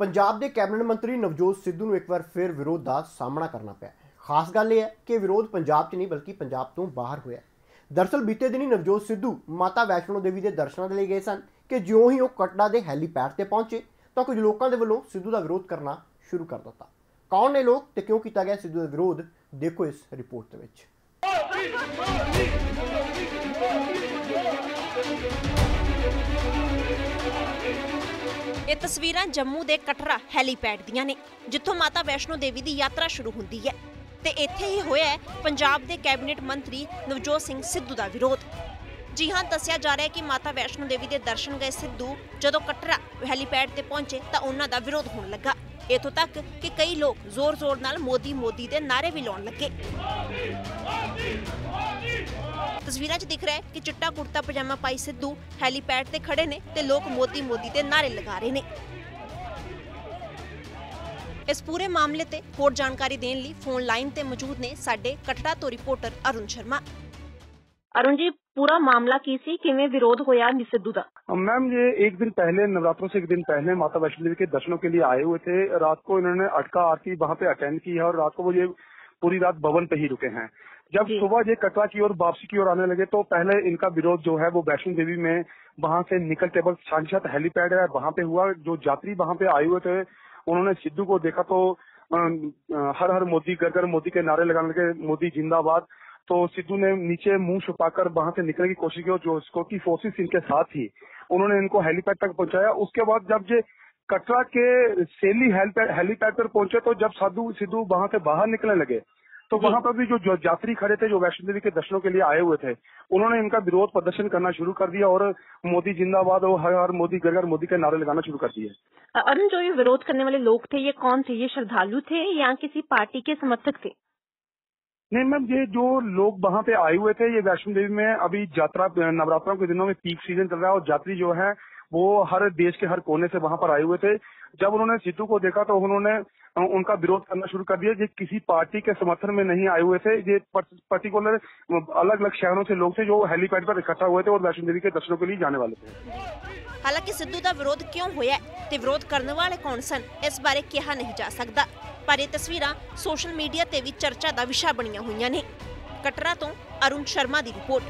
ਪੰਜਾਬ ਦੇ ਕੈਬਨਿਟ ਮੰਤਰੀ ਨਵਜੋਤ ਸਿੱਧੂ ਨੂੰ ਇੱਕ ਵਾਰ ਫਿਰ ਵਿਰੋਧ ਦਾ ਸਾਹਮਣਾ ਕਰਨਾ ਪਿਆ। ਖਾਸ ਗੱਲ ਇਹ ਹੈ ਕਿ ਵਿਰੋਧ ਪੰਜਾਬ 'ਚ ਨਹੀਂ, ਬਲਕਿ ਪੰਜਾਬ ਤੋਂ ਬਾਹਰ ਹੋਇਆ ਹੈ। ਦਰਅਸਲ ਬੀਤੇ ਦਿਨੀ ਨਵਜੋਤ ਸਿੱਧੂ ਮਾਤਾ ਵੈਸ਼ਨੋ ਦੇਵੀ ਦੇ ਦਰਸ਼ਨਾਂ ਦੇ ਲਈ ਗਏ ਸਨ ਕਿ ਜਿਉਂ ਹੀ ਉਹ ਕਟੜਾ ਦੇ ਹੈਲੀਪੈਡ ਤੇ ਪਹੁੰਚੇ ਤਾਂ ਕੁਝ ਲੋਕਾਂ ਦੇ ਵੱਲੋਂ ਸਿੱਧੂ ਦਾ ਵਿਰੋਧ ਕਰਨਾ ਸ਼ੁਰੂ ਕਰ ਦਿੱਤਾ। ਕੌਣ ਨੇ ਲੋਕ ਤੇ ਕਿਉਂ ਕੀਤਾ ਗਿਆ ਸਿੱਧੂ ਦਾ ਵਿਰੋਧ? ਦੇਖੋ ਇਸ ਰਿਪੋਰਟ ਦੇ ਵਿੱਚ। ਇਹ ਤਸਵੀਰਾਂ ਜੰਮੂ ਦੇ ਕਟਰਾ ਹੈਲੀਪੈਡ ਦੀਆਂ ਨੇ, ਜਿੱਥੋਂ ਮਾਤਾ ਵੈਸ਼ਨੋ ਦੇਵੀ ਦੀ ਯਾਤਰਾ ਸ਼ੁਰੂ ਹੁੰਦੀ ਹੈ। ਤੇ ਇੱਥੇ ਹੀ ਹੋਇਆ ਪੰਜਾਬ ਦੇ ਕੈਬਨਿਟ ਮੰਤਰੀ ਨਵਜੋਤ ਸਿੰਘ ਸਿੱਧੂ ਦਾ ਵਿਰੋਧ। ਜੀ ਹਾਂ, ਦੱਸਿਆ ਜਾ ਰਿਹਾ ਹੈ ਕਿ ਮਾਤਾ ਵੈਸ਼ਨੋ ਦੇਵੀ ਦੇ ਦਰਸ਼ਨ ਗਏ ਸਿੱਧੂ ਜਦੋਂ ਕਟਰਾ ਹੈਲੀਪੈਡ ਤੇ ਪਹੁੰਚੇ ਤਾਂ ਉਹਨਾਂ ਦਾ ਵਿਰੋਧ ਹੋਣ ਲੱਗਾ। ਇਥੋਂ ਤੱਕ ਕਿ ਕਈ ਲੋਕ ਜ਼ੋਰ-ਜ਼ੋਰ ਨਾਲ ਮੋਦੀ ਮੋਦੀ ਦੇ ਨਾਰੇ ਵੀ ਲਾਉਣ ਲੱਗੇ। ਤਸਵੀਰਾਂ 'ਚ ਦਿਖ ਰਿਹਾ ਹੈ ਕਿ ਚਿੱਟਾ ਕੁੜਤਾ ਪਜਾਮਾ ਪਾਈ ਸਿੱਧੂ ਹੈਲੀਪੈਡ ਤੇ ਖੜੇ ਨੇ ਤੇ ਲੋਕ ਮੋਦੀ ਮੋਦੀ ਦੇ ਨਾਰੇ ਲਗਾ ਰਹੇ ਨੇ ਇਸ ਪੂਰੇ ਮਾਮਲੇ ਤੇ ਹੋਰ ਜਾਣਕਾਰੀ ਦੇਣ ਲਈ ਫੋਨ ਲਾਈਨ ਤੇ ਮੌਜੂਦ ਨੇ ਸਾਡੇ ਕਟੜਾ ਤੋਂ ਰਿਪੋਰਟਰ ਅਰੁਣ ਸ਼ਰਮਾ ਅਰੁਣ ਜੀ ਪੂਰਾ ਮਾਮਲਾ ਕੀ ਸੀ ਕਿਵੇਂ ਵਿਰੋਧ ਹੋਇਆ ਸਿੱਧੂ ਦਾ मैम ये एक दिन पहले नवरात्रों से एक दिन पहले माता वैष्णो देवी के दर्शनों के लिए आए हुए थे रात को इन्होंने अटका आरती वहां पे अटेंड की है और रात को वो ये पूरी रात भवन पे ही रुके हैं जब सुबह ये कटरा की ओर वापसी की ओर आने लगे तो पहले इनका विरोध जो है वो वैष्णो देवी में वहाँ से निकलते वक्त सांसद हेलीपैड है वहाँ पे हुआ। जो यात्री वहाँ पे आए हुए थे उन्होंने सिद्धू को देखा तो हर हर मोदी घर घर मोदी के नारे लगाने लगे मोदी जिंदाबाद। तो सिद्धू ने नीचे मुँह छुपाकर वहाँ से निकलने की कोशिश की और जो सिक्योरिटी फोर्सेस इनके साथ थी उन्होंने इनको हेलीपैड तक पहुँचाया। उसके बाद जब ये कटरा के सेली हेलीपैड हेलीपैड पर पहुँचे तो जब साधु सिद्धू वहाँ से बाहर निकलने लगे तो। वहाँ पर भी जो यात्री खड़े थे जो वैष्णो देवी के दर्शनों के लिए आए हुए थे उन्होंने इनका विरोध प्रदर्शन करना शुरू कर दिया और मोदी जिंदाबाद और हर हर मोदी घर घर मोदी के नारे लगाना शुरू कर दिए। अरुण जो ये विरोध करने वाले लोग थे ये कौन थे? ये श्रद्धालु थे या किसी पार्टी के समर्थक थे? नहीं मैम ये जो लोग वहाँ पे आए हुए थे ये वैष्णो देवी में अभी यात्रा नवरात्रों के दिनों में पीक सीज़न चल रहा है और यात्री जो है वो हर देश के हर कोने से वहाँ पर आए हुए थे। जब उन्होंने सिद्धू को देखा तो उन्होंने उनका विरोध करना शुरू कर दिया ये किसी पार्टी के समर्थन में नहीं आए हुए थे ये पर्टिकुलर अलग अलग शहरों से लोग थे जो हेलीपैड पर इकट्ठा हुए थे और वैष्णो देवी के दर्शनों के लिए जाने वाले थे ਹਾਲਾਂਕਿ ਸਿੱਧੂ ਦਾ ਵਿਰੋਧ ਕਿਉਂ ਹੋਇਆ ਹੈ ਤੇ ਵਿਰੋਧ ਕਰਨ ਵਾਲੇ ਕੌਣ ਸਨ ਇਸ ਬਾਰੇ ਕਿਹਾ ਨਹੀਂ ਜਾ ਸਕਦਾ ਪਰ ਇਹ ਤਸਵੀਰਾਂ ਸੋਸ਼ਲ ਮੀਡੀਆ ਤੇ ਵੀ ਚਰਚਾ ਦਾ ਵਿਸ਼ਾ ਬਣੀਆਂ ਹੋਈਆਂ ਨੇ ਕਟਰਾ ਤੋਂ ਅਰੁਣ ਸ਼ਰਮਾ ਦੀ ਰਿਪੋਰਟ